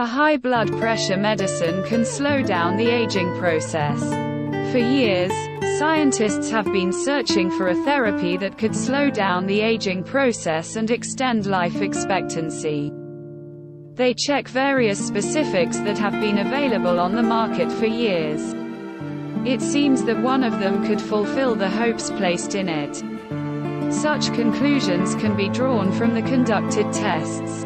A high blood pressure medicine can slow down the aging process. For years, scientists have been searching for a therapy that could slow down the aging process and extend life expectancy. They check various specifics that have been available on the market for years. It seems that one of them could fulfill the hopes placed in it. Such conclusions can be drawn from the conducted tests.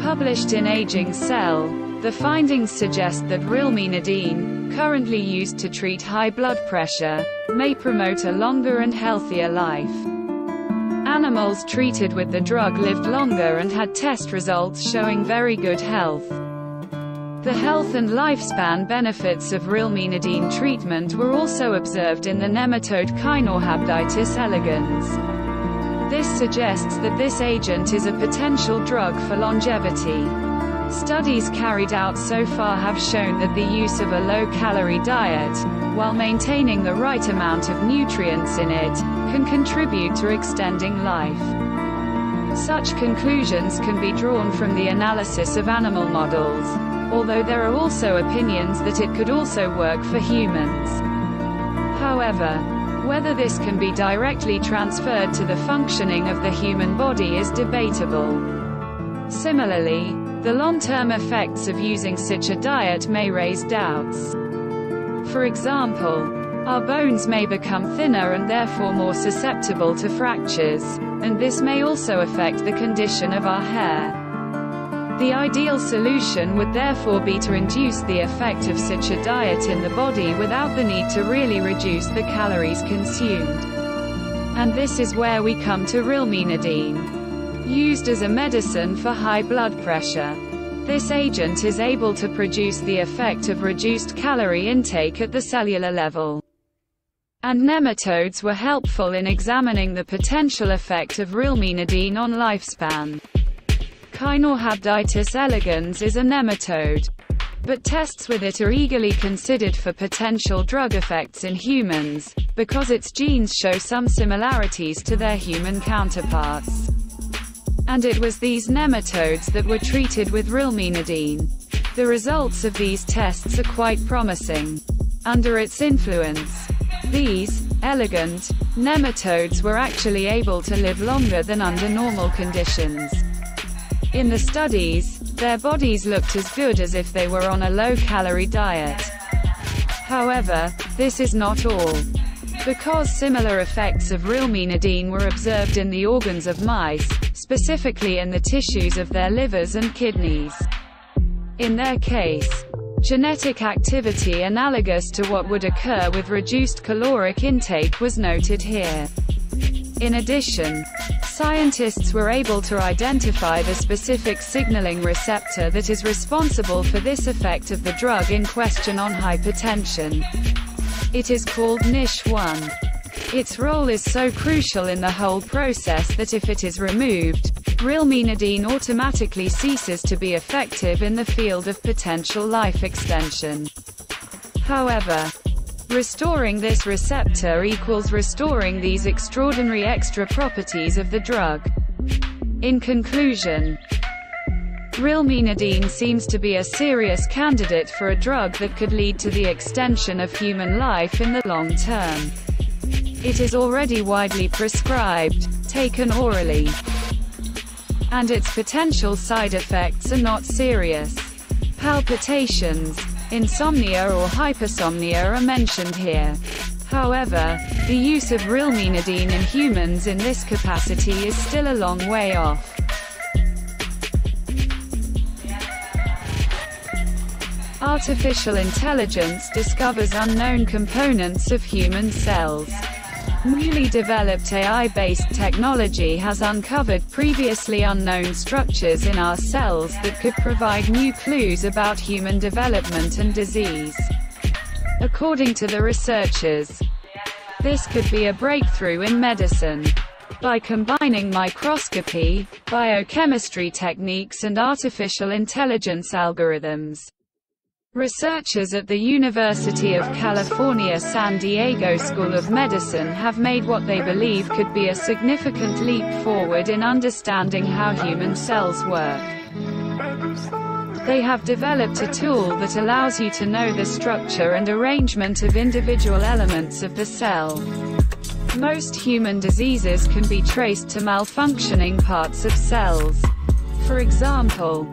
Published in Aging Cell, the findings suggest that rilmenidine, currently used to treat high blood pressure, may promote a longer and healthier life. Animals treated with the drug lived longer and had test results showing very good health. The health and lifespan benefits of rilmenidine treatment were also observed in the nematode Caenorhabditis elegans. Suggests that this agent is a potential drug for longevity. Studies carried out so far have shown that the use of a low-calorie diet, while maintaining the right amount of nutrients in it, can contribute to extending life. Such conclusions can be drawn from the analysis of animal models, although there are also opinions that it could also work for humans. However, whether this can be directly transferred to the functioning of the human body is debatable. Similarly, the long-term effects of using such a diet may raise doubts. For example, our bones may become thinner and therefore more susceptible to fractures, and this may also affect the condition of our hair. The ideal solution would therefore be to induce the effect of such a diet in the body without the need to really reduce the calories consumed. And this is where we come to rilmenidine. Used as a medicine for high blood pressure. This agent is able to produce the effect of reduced calorie intake at the cellular level. And nematodes were helpful in examining the potential effect of rilmenidine on lifespan. Caenorhabditis elegans is a nematode. But tests with it are eagerly considered for potential drug effects in humans, because its genes show some similarities to their human counterparts. And it was these nematodes that were treated with rilmenidine. The results of these tests are quite promising. Under its influence, these, elegant, nematodes were actually able to live longer than under normal conditions. In the studies, their bodies looked as good as if they were on a low-calorie diet. However, this is not all. Because similar effects of rilmenidine were observed in the organs of mice, specifically in the tissues of their livers and kidneys. In their case, genetic activity analogous to what would occur with reduced caloric intake was noted here. In addition, scientists were able to identify the specific signaling receptor that is responsible for this effect of the drug in question on hypertension. It is called NISH1. Its role is so crucial in the whole process that if it is removed, rilmenidine automatically ceases to be effective in the field of potential life extension. However, Restoring this receptor equals restoring these extraordinary extra properties of the drug. In conclusion, Rilmenidine seems to be a serious candidate for a drug that could lead to the extension of human life in the long term. It is already widely prescribed, taken orally, and its potential side effects are not serious. Palpitations, Insomnia or hypersomnia are mentioned here. However, the use of rilmenidine in humans in this capacity is still a long way off. Artificial intelligence discovers unknown components of human cells. Newly developed AI-based technology has uncovered previously unknown structures in our cells that could provide new clues about human development and disease. According to the researchers, this could be a breakthrough in medicine. By combining microscopy, biochemistry techniques and artificial intelligence algorithms, Researchers at the University of California San Diego School of Medicine have made what they believe could be a significant leap forward in understanding how human cells work. They have developed a tool that allows you to know the structure and arrangement of individual elements of the cell. Most human diseases can be traced to malfunctioning parts of cells. For example,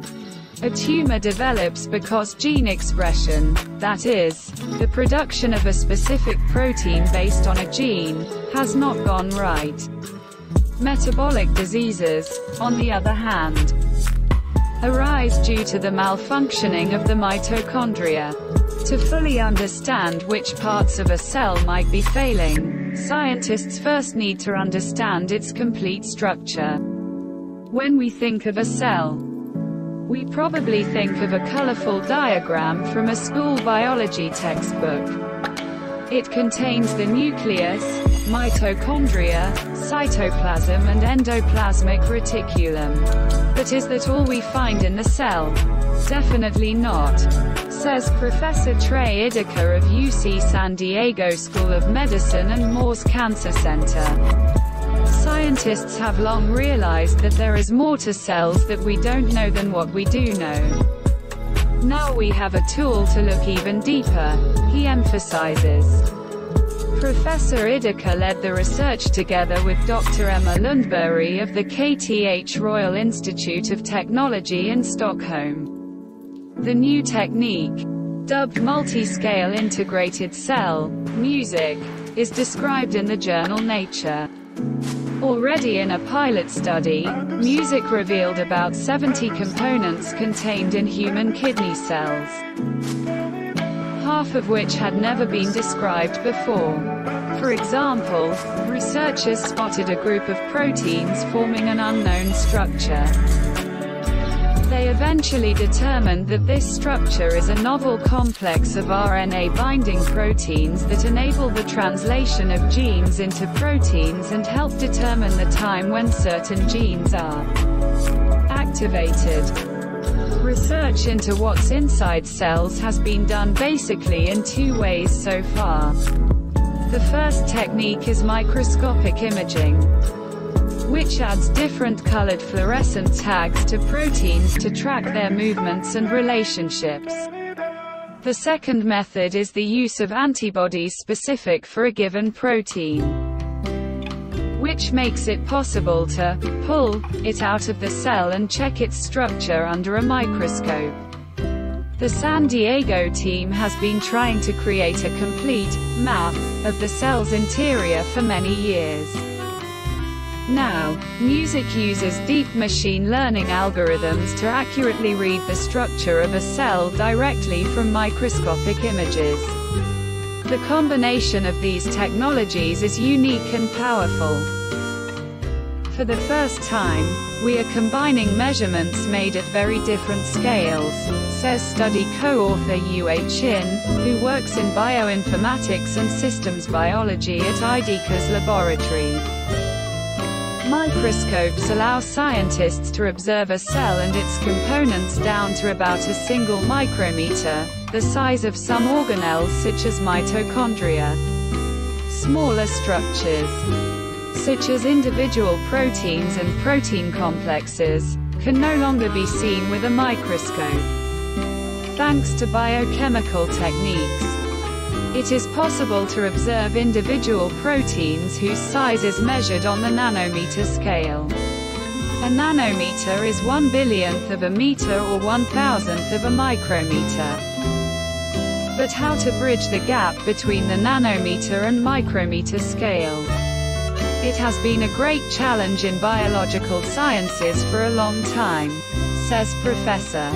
a tumor develops because gene expression, that is, the production of a specific protein based on a gene, has not gone right. Metabolic diseases, on the other hand, arise due to the malfunctioning of the mitochondria. To fully understand which parts of a cell might be failing, scientists first need to understand its complete structure. When we think of a cell, we probably think of a colorful diagram from a school biology textbook. It contains the nucleus, mitochondria, cytoplasm and endoplasmic reticulum. But is that all we find in the cell? Definitely not, says Professor Trey Ideker of UC San Diego School of Medicine and Moores Cancer Center. Scientists have long realized that there is more to cells that we don't know than what we do know. Now we have a tool to look even deeper, he emphasizes. Professor Ideker led the research together with Dr. Emma Lundberg of the KTH Royal Institute of Technology in Stockholm. The new technique, dubbed multi-scale integrated cell, music, is described in the journal Nature. Already in a pilot study, music revealed about 70 components contained in human kidney cells, half of which had never been described before. For example, researchers spotted a group of proteins forming an unknown structure. Eventually determined that this structure is a novel complex of RNA-binding proteins that enable the translation of genes into proteins and help determine the time when certain genes are activated. Research into what's inside cells has been done basically in two ways so far. The first technique is microscopic imaging which adds different colored fluorescent tags to proteins to track their movements and relationships. The second method is the use of antibodies specific for a given protein, which makes it possible to pull it out of the cell and check its structure under a microscope. The San Diego team has been trying to create a complete map of the cell's interior for many years. Now, music uses deep machine learning algorithms to accurately read the structure of a cell directly from microscopic images. The combination of these technologies is unique and powerful. For the first time, we are combining measurements made at very different scales, says study co-author Yue Qin, who works in bioinformatics and systems biology at Ideker's laboratory. Microscopes allow scientists to observe a cell and its components down to about a single micrometer, the size of some organelles such as mitochondria. Smaller structures, such as individual proteins and protein complexes, can no longer be seen with a microscope. Thanks to biochemical techniques, it is possible to observe individual proteins whose size is measured on the nanometer scale. A nanometer is one billionth of a meter or one thousandth of a micrometer. But how to bridge the gap between the nanometer and micrometer scale? It has been a great challenge in biological sciences for a long time, says Professor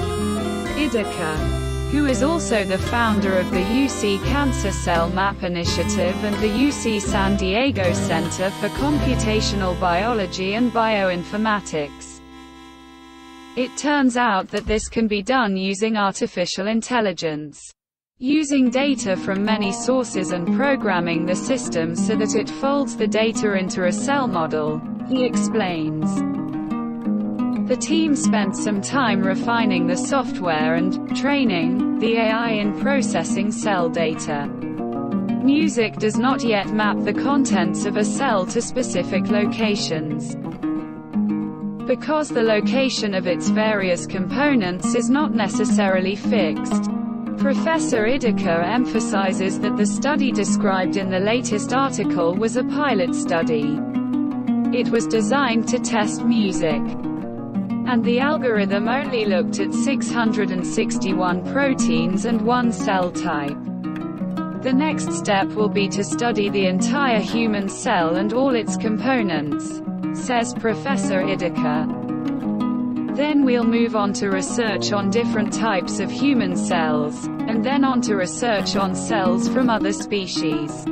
Ideker who is also the founder of the UC Cancer Cell Map Initiative and the UC San Diego Center for Computational Biology and Bioinformatics. It turns out that this can be done using artificial intelligence. Using data from many sources and programming the system so that it folds the data into a cell model, he explains. The team spent some time refining the software and training the AI in processing cell data. Music does not yet map the contents of a cell to specific locations. Because the location of its various components is not necessarily fixed. Professor Ideker emphasizes that the study described in the latest article was a pilot study. It was designed to test music. And the algorithm only looked at 661 proteins and one cell type. The next step will be to study the entire human cell and all its components, says Professor Ideker. Then we'll move on to research on different types of human cells, and then on to research on cells from other species.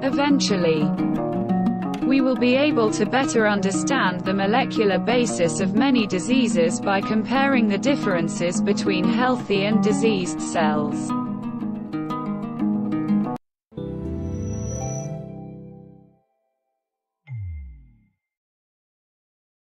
Eventually, we will be able to better understand the molecular basis of many diseases by comparing the differences between healthy and diseased cells.